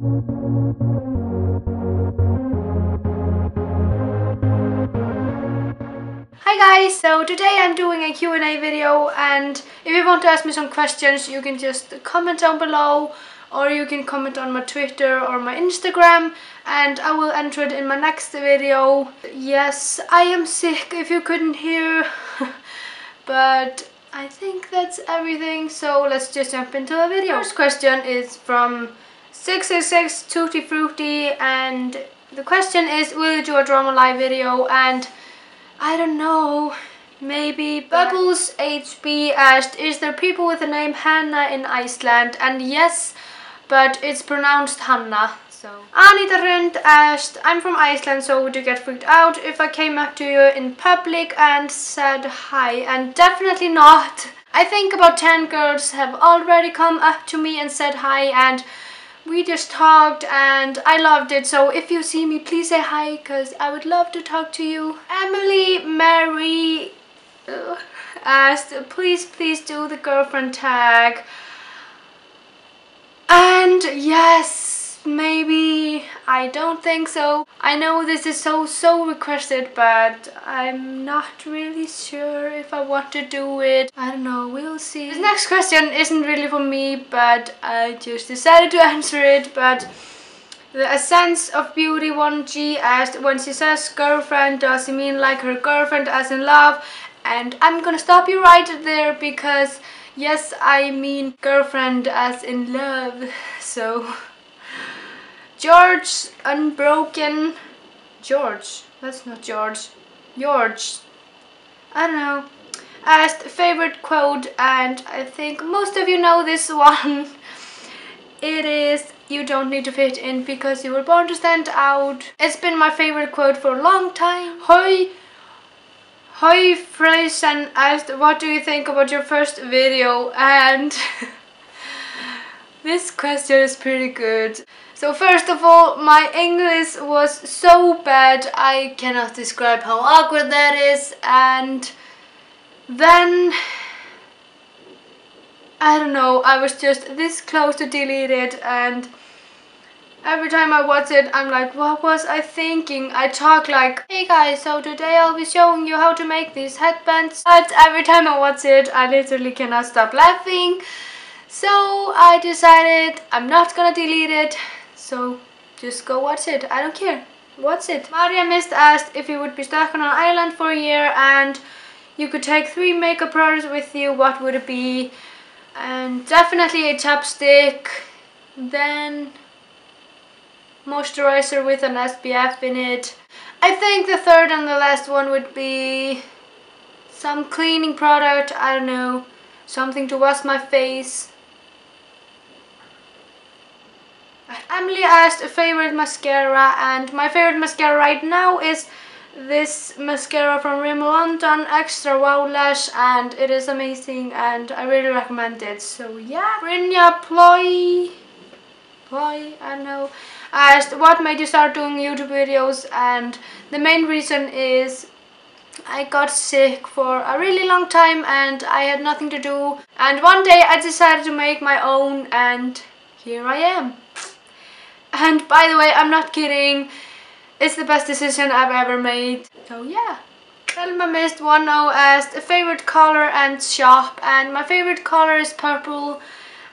Hi guys, so today I'm doing a Q&A video and if you want to ask me some questions you can just comment down below or you can comment on my Twitter or my Instagram and I will enter it in my next video. Yes, I am sick if you couldn't hear, but I think that's everything so let's just jump into the video. First question is from 666 Tutti Frutti and the question is will you do a drama live video and I don't know. Maybe Bubbles HB asked, is there people with the name Hannah in Iceland? And yes, but it's pronounced Hanna. So Anita Rund asked, I'm from Iceland, so would you get freaked out if I came up to you in public and said hi? And definitely not. I think about 10 girls have already come up to me and said hi and we just talked and I loved it. So if you see me, please say hi because I would love to talk to you. Emily Mary uh, asked, please, please do the girlfriend tag. And yes, maybe I don't think so. I know this is so so requested but I'm not really sure if I want to do it. I don't know, we'll see. This next question isn't really for me but I just decided to answer it but the Essence of Beauty 1G asked when she says girlfriend does she mean like her girlfriend as in love and I'm gonna stop you right there because yes I mean girlfriend as in love so George Unbroken. George. That's not George. George. I don't know. Asked favorite quote and I think most of you know this one. It is you don't need to fit in because you were born to stand out. It's been my favorite quote for a long time. Hoi Hoi Freysen asked what do you think about your first video and this question is pretty good. So first of all, my English was so bad, I cannot describe how awkward that is. And then, I don't know, I was just this close to delete it and every time I watch it, I'm like, what was I thinking? I talk like, hey guys, so today I'll be showing you how to make these headbands. But every time I watch it, I literally cannot stop laughing. So I decided I'm not gonna delete it so just go watch it. I don't care. Watch it. Maria Mist asked if you would be stuck on an island for a year and you could take three makeup products with you, what would it be? And definitely a chapstick. Then moisturizer with an SPF in it. I think the third and the last one would be some cleaning product, I don't know, something to wash my face. Emily asked a favorite mascara and my favorite mascara right now is this mascara from Rimmel London Extra Wow Lash and it is amazing and I really recommend it. So yeah. Brynja Ploy, Ploy, I know, asked what made you start doing YouTube videos and the main reason is I got sick for a really long time and I had nothing to do and one day I decided to make my own and here I am. And by the way, I'm not kidding. It's the best decision I've ever made. So yeah. Selma Mist 10 asked a favorite color and shop. And my favorite color is purple.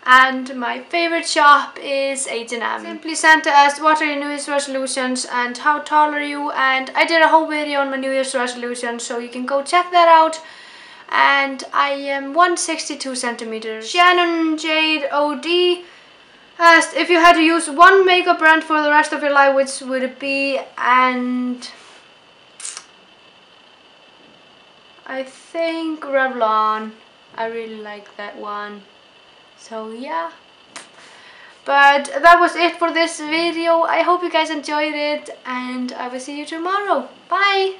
And my favorite shop is H&M. Simply Santa asked what are your New Year's resolutions and how tall are you? And I did a whole video on my New Year's resolution so you can go check that out. And I am 162 centimeters. Shannon Jade OD asked if you had to use one makeup brand for the rest of your life, which would it be? And I think Revlon. I really like that one. So yeah. But that was it for this video. I hope you guys enjoyed it and I will see you tomorrow. Bye!